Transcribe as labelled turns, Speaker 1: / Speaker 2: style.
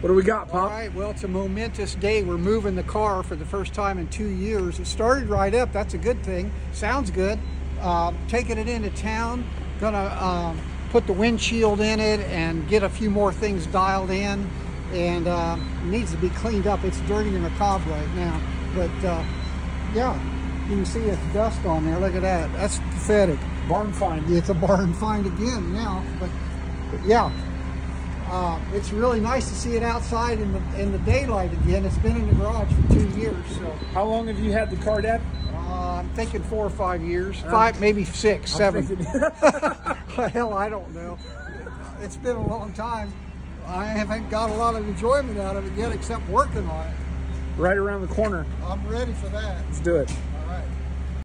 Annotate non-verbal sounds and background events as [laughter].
Speaker 1: What do we got,
Speaker 2: All
Speaker 1: Pop?
Speaker 2: right, well, it's a momentous day. We're moving the car for the first time in two years. It started right up. That's a good thing. Sounds good. Uh, taking it into town. Gonna um, put the windshield in it and get a few more things dialed in. And uh, needs to be cleaned up. It's dirty in the cob right now. But uh, yeah, you can see it's dust on there. Look at that. That's pathetic.
Speaker 1: Barn find.
Speaker 2: It's a barn find again now. But, but yeah, uh, it's really nice to see it outside in the in the daylight again. It's been in the garage for two years, so
Speaker 1: How long have you had the car, Dad?
Speaker 2: uh, I'm thinking four or five years, five, maybe six, seven. Hell, [laughs] [laughs] I don't know. It's been a long time. I haven't got a lot of enjoyment out of it yet, except working on it.
Speaker 1: right around the corner.
Speaker 2: I'm ready for that.
Speaker 1: Let's do it.